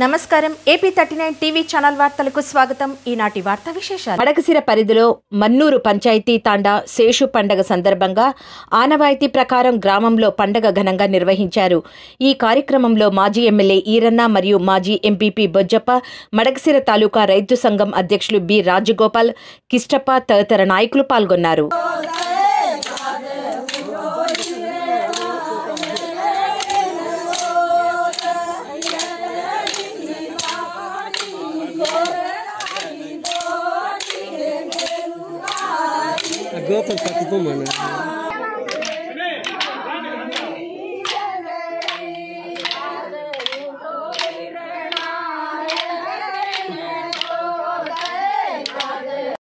నమస్కారం. AP thirty nine TV channel వార్తలకు స్వాగతం. ఈనాటి వార్త విశేషాలు. మడకసిర పరిధిలో మన్నూరు పంచాయతీ తాండా శేషు పండగ సందర్భంగా ఆనవాయితీ ప్రకారం గ్రామంలో పండగ ఘనంగా నిర్వహించారు. ఈ కార్యక్రమంలో మాజీ ఎమ్మెల్యే ఈరన్న మరియు మాజీ ఎంపీపీ బొజ్జప్ప మడకసిర తాలూకా రైతు సంఘం అధ్యక్షులు బి రాజగోపాల్ కిష్టప్ప తదితర నాయకులు పాల్గొన్నారు. garganta, ele tá tudo mano.